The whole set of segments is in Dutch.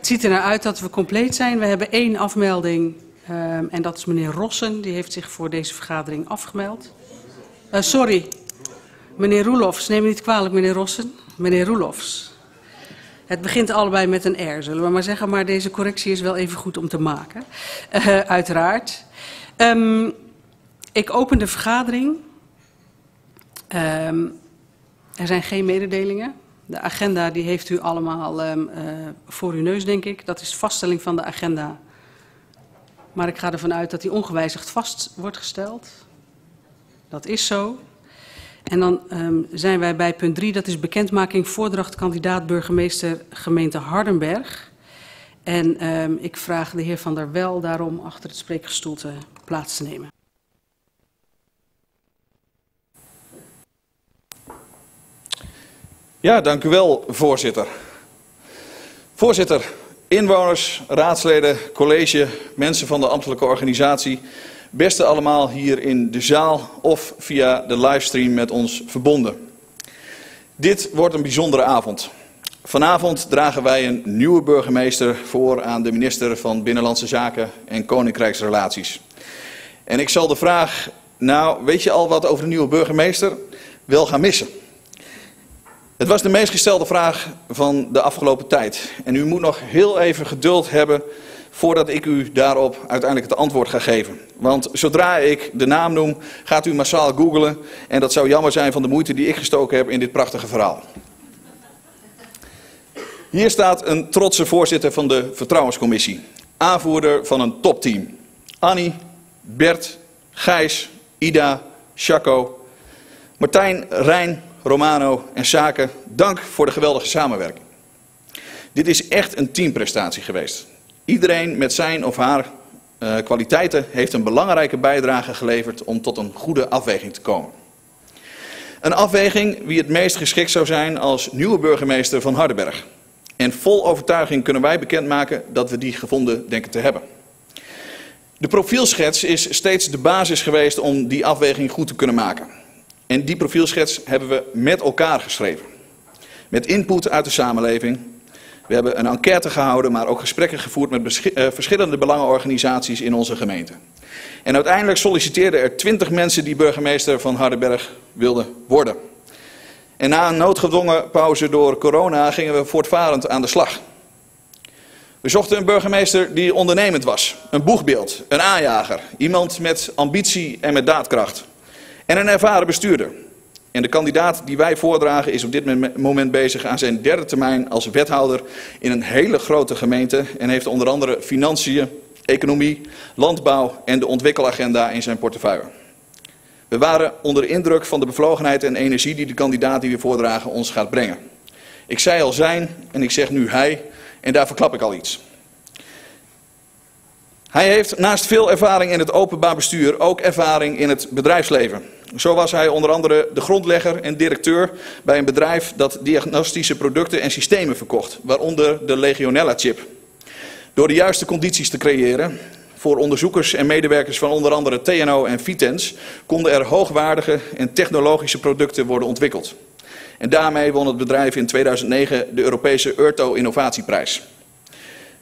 ziet er naar uit dat we compleet zijn. We hebben één afmelding um, en dat is meneer Rossen. Die heeft zich voor deze vergadering afgemeld. Uh, sorry, meneer Roelofs. Neem me niet kwalijk, meneer Rossen. Meneer Roelofs. Het begint allebei met een R, zullen we maar zeggen. Maar deze correctie is wel even goed om te maken. Uh, uiteraard. Um, ik open de vergadering. Um, er zijn geen mededelingen. De agenda die heeft u allemaal um, uh, voor uw neus, denk ik. Dat is vaststelling van de agenda. Maar ik ga ervan uit dat die ongewijzigd vast wordt gesteld. Dat is zo. En dan um, zijn wij bij punt 3, dat is bekendmaking voordracht kandidaat burgemeester gemeente Hardenberg. En um, ik vraag de heer Van der Wel daarom achter het spreekgestoelte plaats te nemen. Ja, dank u wel, voorzitter. Voorzitter, inwoners, raadsleden, college, mensen van de ambtelijke organisatie, beste allemaal hier in de zaal of via de livestream met ons verbonden. Dit wordt een bijzondere avond. Vanavond dragen wij een nieuwe burgemeester voor aan de minister van Binnenlandse Zaken en Koninkrijksrelaties. En ik zal de vraag, nou, weet je al wat over de nieuwe burgemeester, wel gaan missen. Het was de meest gestelde vraag van de afgelopen tijd. En u moet nog heel even geduld hebben voordat ik u daarop uiteindelijk het antwoord ga geven. Want zodra ik de naam noem, gaat u massaal googlen. En dat zou jammer zijn van de moeite die ik gestoken heb in dit prachtige verhaal. Hier staat een trotse voorzitter van de Vertrouwenscommissie. Aanvoerder van een topteam. Annie, Bert, Gijs, Ida, Chaco, Martijn, Rijn, Romano en Zaken, dank voor de geweldige samenwerking. Dit is echt een teamprestatie geweest. Iedereen met zijn of haar uh, kwaliteiten heeft een belangrijke bijdrage geleverd om tot een goede afweging te komen. Een afweging wie het meest geschikt zou zijn als nieuwe burgemeester van Hardenberg. En vol overtuiging kunnen wij bekendmaken dat we die gevonden denken te hebben. De profielschets is steeds de basis geweest om die afweging goed te kunnen maken. En die profielschets hebben we met elkaar geschreven. Met input uit de samenleving. We hebben een enquête gehouden, maar ook gesprekken gevoerd met uh, verschillende belangenorganisaties in onze gemeente. En uiteindelijk solliciteerden er twintig mensen die burgemeester van Hardenberg wilden worden. En na een noodgedwongen pauze door corona gingen we voortvarend aan de slag. We zochten een burgemeester die ondernemend was, een boegbeeld, een aanjager, iemand met ambitie en met daadkracht en een ervaren bestuurder. En de kandidaat die wij voordragen is op dit moment bezig aan zijn derde termijn als wethouder in een hele grote gemeente en heeft onder andere financiën, economie, landbouw en de ontwikkelagenda in zijn portefeuille. We waren onder de indruk van de bevlogenheid en energie die de kandidaat die we voordragen ons gaat brengen. Ik zei al zijn en ik zeg nu hij en daar verklap ik al iets. Hij heeft naast veel ervaring in het openbaar bestuur ook ervaring in het bedrijfsleven. Zo was hij onder andere de grondlegger en directeur bij een bedrijf dat diagnostische producten en systemen verkocht, waaronder de Legionella-chip. Door de juiste condities te creëren voor onderzoekers en medewerkers van onder andere TNO en Vitens konden er hoogwaardige en technologische producten worden ontwikkeld. En daarmee won het bedrijf in 2009 de Europese Urto Innovatieprijs.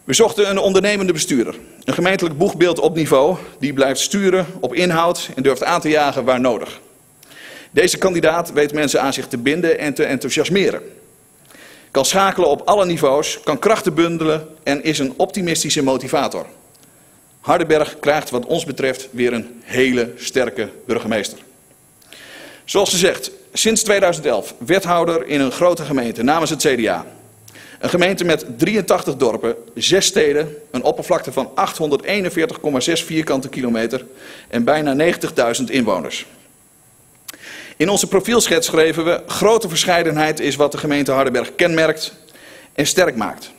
We zochten een ondernemende bestuurder. Een gemeentelijk boegbeeld op niveau die blijft sturen op inhoud en durft aan te jagen waar nodig. Deze kandidaat weet mensen aan zich te binden en te enthousiasmeren. Kan schakelen op alle niveaus, kan krachten bundelen en is een optimistische motivator. Hardenberg krijgt wat ons betreft weer een hele sterke burgemeester. Zoals gezegd, sinds 2011 wethouder in een grote gemeente namens het CDA. Een gemeente met 83 dorpen, 6 steden, een oppervlakte van 841,6 vierkante kilometer en bijna 90.000 inwoners. In onze profielschets schreven we: grote verscheidenheid is wat de gemeente Hardenberg kenmerkt en sterk maakt.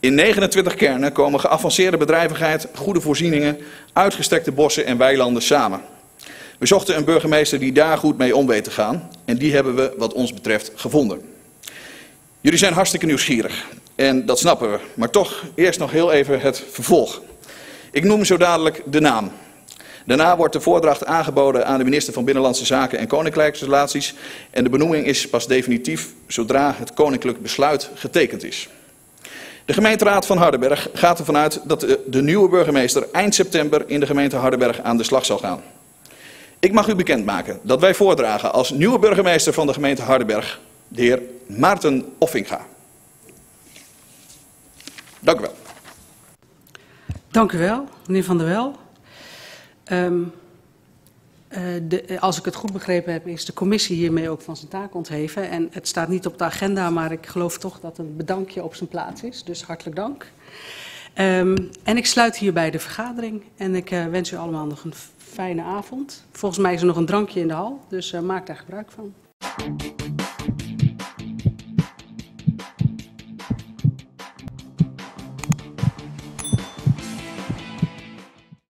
In 29 kernen komen geavanceerde bedrijvigheid, goede voorzieningen, uitgestrekte bossen en weilanden samen. We zochten een burgemeester die daar goed mee om weet te gaan en die hebben we wat ons betreft gevonden. Jullie zijn hartstikke nieuwsgierig en dat snappen we. Maar toch eerst nog heel even het vervolg. Ik noem zo dadelijk de naam. Daarna wordt de voordracht aangeboden aan de minister van Binnenlandse Zaken en Koninkrijksrelaties. En de benoeming is pas definitief zodra het koninklijk besluit getekend is. De gemeenteraad van Hardenberg gaat ervan uit dat de, nieuwe burgemeester eind september in de gemeente Hardenberg aan de slag zal gaan. Ik mag u bekendmaken dat wij voordragen als nieuwe burgemeester van de gemeente Hardenberg de heer Maarten Offinga. Dank u wel. Dank u wel, meneer Van der Wel. Um, uh, de, als ik het goed begrepen heb, is de commissie hiermee ook van zijn taak ontheven. En het staat niet op de agenda, maar ik geloof toch dat een bedankje op zijn plaats is. Dus hartelijk dank. Um, en ik sluit hierbij de vergadering. En ik uh, wens u allemaal nog een fijne avond. Volgens mij is er nog een drankje in de hal, dus uh, maak daar gebruik van.